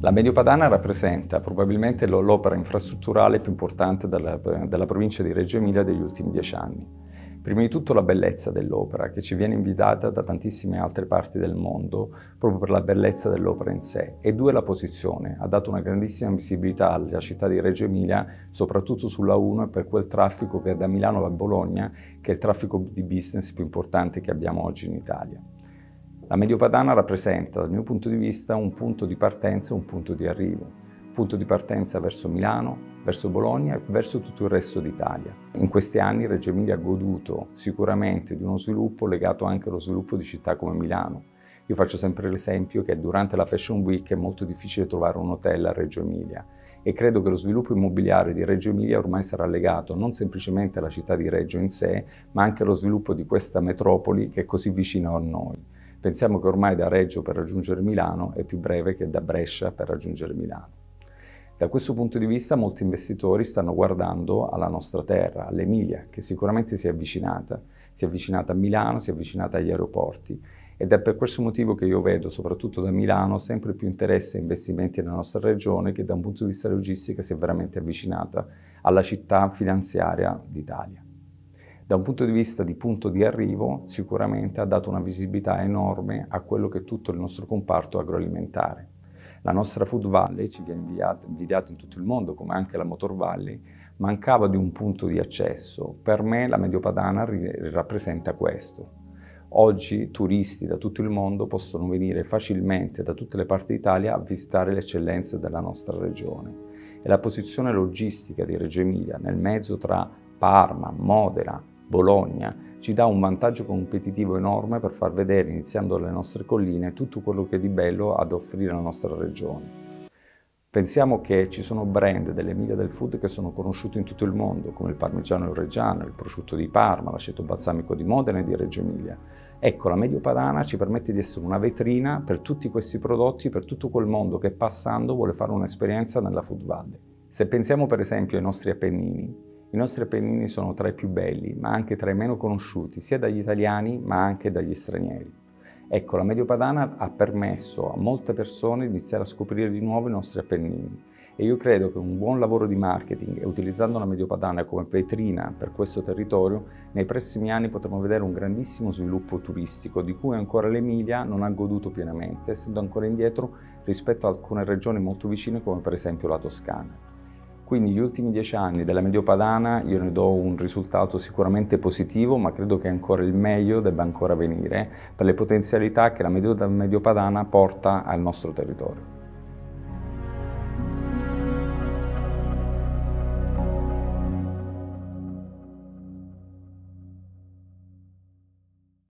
La Mediopadana rappresenta probabilmente l'opera infrastrutturale più importante della, della, provincia di Reggio Emilia degli ultimi dieci anni. Prima di tutto la bellezza dell'opera, che ci viene invitata da tantissime altre parti del mondo proprio per la bellezza dell'opera in sé. E due, la posizione. Ha dato una grandissima visibilità alla città di Reggio Emilia, soprattutto sulla 1 e per quel traffico che è da Milano a Bologna, che è il traffico di business più importante che abbiamo oggi in Italia. La Mediopadana rappresenta, dal mio punto di vista, un punto di partenza e un punto di arrivo. Punto di partenza verso Milano, verso Bologna e verso tutto il resto d'Italia. In questi anni Reggio Emilia ha goduto sicuramente di uno sviluppo legato anche allo sviluppo di città come Milano. Io faccio sempre l'esempio che durante la Fashion Week è molto difficile trovare un hotel a Reggio Emilia e credo che lo sviluppo immobiliare di Reggio Emilia ormai sarà legato non semplicemente alla città di Reggio in sé, ma anche allo sviluppo di questa metropoli che è così vicina a noi. Pensiamo che ormai da Reggio per raggiungere Milano è più breve che da Brescia per raggiungere Milano. Da questo punto di vista molti investitori stanno guardando alla nostra terra, all'Emilia, che sicuramente si è avvicinata. Si è avvicinata a Milano, si è avvicinata agli aeroporti ed è per questo motivo che io vedo, soprattutto da Milano, sempre più interesse e investimenti nella nostra regione che da un punto di vista logistico si è veramente avvicinata alla città finanziaria d'Italia. Da un punto di vista di punto di arrivo, sicuramente ha dato una visibilità enorme a quello che è tutto il nostro comparto agroalimentare. La nostra Food Valley ci viene invidiata in tutto il mondo, come anche la Motor Valley, mancava di un punto di accesso. Per me la Mediopadana rappresenta questo. Oggi turisti da tutto il mondo possono venire facilmente da tutte le parti d'Italia a visitare le eccellenze della nostra regione. E la posizione logistica di Reggio Emilia nel mezzo tra Parma, Modena, Bologna, ci dà un vantaggio competitivo enorme per far vedere, iniziando dalle nostre colline, tutto quello che di bello ha da offrire la nostra regione. Pensiamo che ci sono brand dell'Emilia del Food che sono conosciuti in tutto il mondo, come il parmigiano reggiano, il prosciutto di Parma, l'aceto balsamico di Modena e di Reggio Emilia. Ecco, la Medio Padana ci permette di essere una vetrina per tutti questi prodotti, per tutto quel mondo che passando vuole fare un'esperienza nella Food Valley. Se pensiamo per esempio ai nostri Appennini, i nostri Appennini sono tra i più belli, ma anche tra i meno conosciuti, sia dagli italiani ma anche dagli stranieri. Ecco, la Mediopadana ha permesso a molte persone di iniziare a scoprire di nuovo i nostri Appennini e io credo che un buon lavoro di marketing e utilizzando la Mediopadana come vetrina per questo territorio, nei prossimi anni potremo vedere un grandissimo sviluppo turistico di cui ancora l'Emilia non ha goduto pienamente, essendo ancora indietro rispetto a alcune regioni molto vicine come per esempio la Toscana. Quindi gli ultimi dieci anni della Mediopadana io ne do un risultato sicuramente positivo, ma credo che ancora il meglio debba ancora venire per le potenzialità che la Mediopadana porta al nostro territorio.